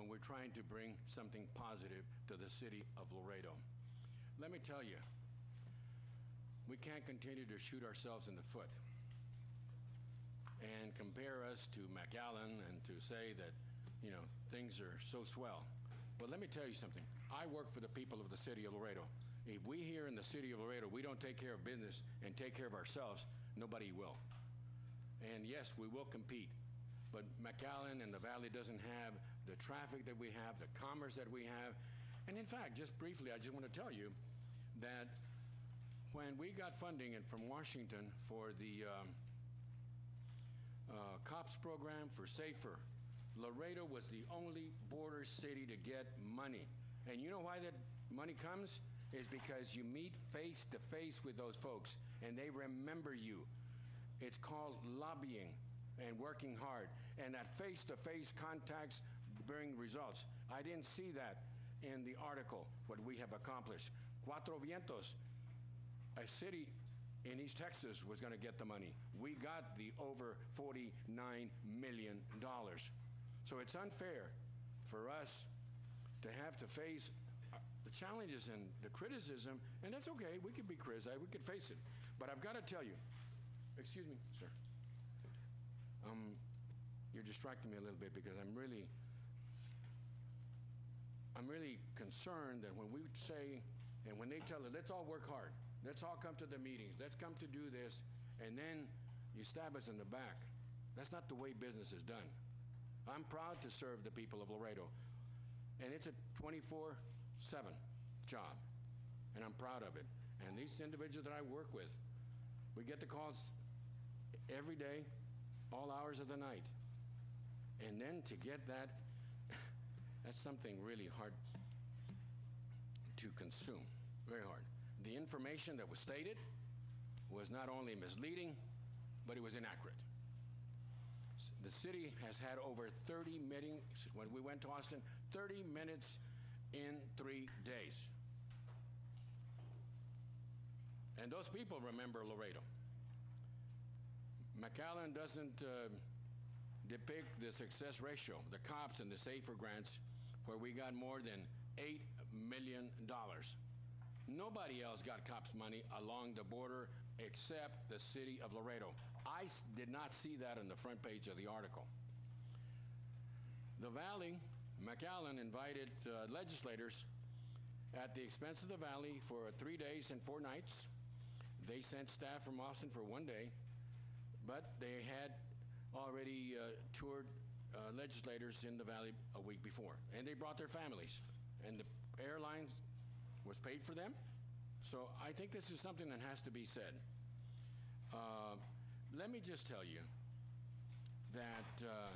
when we're trying to bring something positive to the city of Laredo. Let me tell you, we can't continue to shoot ourselves in the foot and compare us to McAllen and to say that, you know, things are so swell. But let me tell you something. I work for the people of the city of Laredo. If we here in the city of Laredo, we don't take care of business and take care of ourselves, nobody will. And yes, we will compete. But McAllen and the Valley doesn't have the traffic that we have, the commerce that we have. And in fact, just briefly, I just want to tell you that when we got funding in- from Washington for the um, uh, COPS program for SAFER, Laredo was the only border city to get money. And you know why that money comes? Is because you meet face to face with those folks and they remember you. It's called lobbying and working hard. And that face to face contacts bring results. I didn't see that in the article, what we have accomplished. Cuatro Vientos, a city in East Texas was going to get the money. We got the over $49 million. So it's unfair for us to have to face uh, the challenges and the criticism, and that's okay. We could be criticized, we could face it. But I've got to tell you, excuse me, sir. Um, you're distracting me a little bit because I'm really, I'm really concerned that when we say, and when they tell us, let's all work hard, let's all come to the meetings, let's come to do this, and then you stab us in the back. That's not the way business is done. I'm proud to serve the people of Laredo, and it's a 24 7 job, and I'm proud of it. And these individuals that I work with, we get the calls every day, all hours of the night. And then to get that, that's something really hard to consume, very hard. The information that was stated was not only misleading, but it was inaccurate. The city has had over 30 meetings, when we went to Austin, 30 minutes in three days. And those people remember Laredo. McAllen doesn't uh, depict the success ratio, the COPS and the SAFER grants, where we got more than $8 million. Nobody else got COPS money along the border except the city of Laredo. I did not see that on the front page of the article. The Valley, McAllen invited uh, legislators at the expense of the Valley for three days and four nights. They sent staff from Austin for one day, but they had already uh, toured uh, legislators in the Valley a week before, and they brought their families, and the airlines was paid for them. So I think this is something that has to be said. Uh, let me just tell you that uh,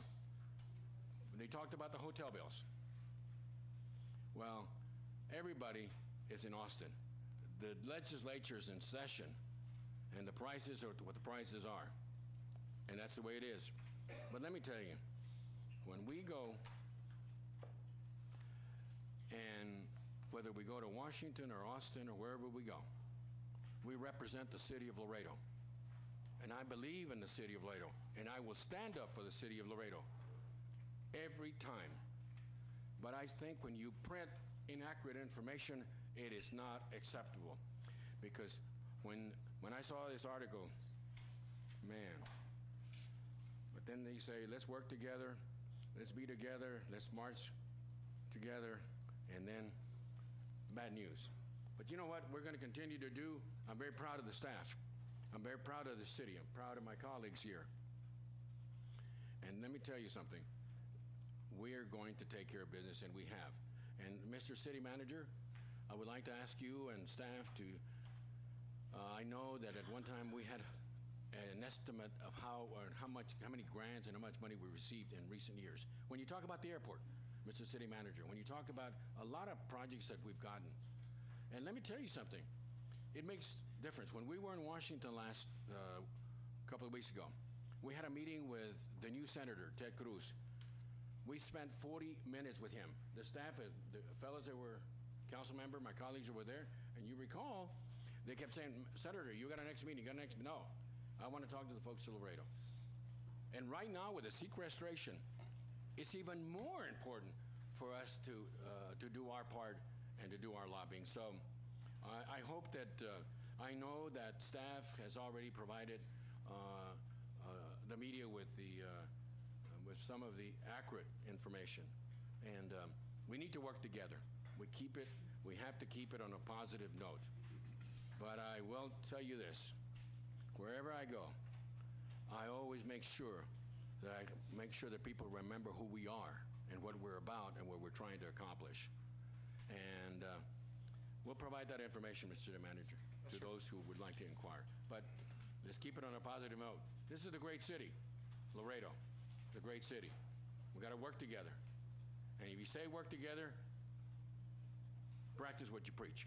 they talked about the hotel bills. Well, everybody is in Austin. The legislature's in session, and the prices are what the prices are. And that's the way it is. But let me tell you, when we go and whether we go to Washington or Austin or wherever we go, we represent the city of Laredo. And I believe in the city of Laredo, and I will stand up for the city of Laredo every time. But I think when you print inaccurate information, it is not acceptable. Because when, when I saw this article, man, but then they say, let's work together, let's be together, let's march together, and then bad news. But you know what we're going to continue to do? I'm very proud of the staff. I'm very proud of the city. I'm proud of my colleagues here. And let me tell you something. We're going to take care of business, and we have. And Mr. City Manager, I would like to ask you and staff to, uh, I know that at one time we had an estimate of how, or how much, how many grants and how much money we received in recent years. When you talk about the airport, Mr. City Manager, when you talk about a lot of projects that we've gotten, and let me tell you something, it makes difference. When we were in Washington last uh, couple of weeks ago, we had a meeting with the new senator, Ted Cruz. We spent 40 minutes with him. The staff, uh, the fellows that were council member, my colleagues that were there, and you recall, they kept saying, Senator, you got a next meeting, you got a next, no, I want to talk to the folks of Laredo. And right now with the sequestration, it's even more important for us to, uh, to do our part and to do our lobbying. So I, I hope that, uh, I know that staff has already provided uh, uh, the media with the, uh, with some of the accurate information. And um, we need to work together. We keep it, we have to keep it on a positive note. But I will tell you this, wherever I go, I always make sure that I make sure that people remember who we are and what we're about and what we're trying to accomplish. And uh, we'll provide that information, Mr. City Manager, to those who would like to inquire. But let's keep it on a positive note. This is the great city, Laredo, the great city. We got to work together. And if you say work together, practice what you preach.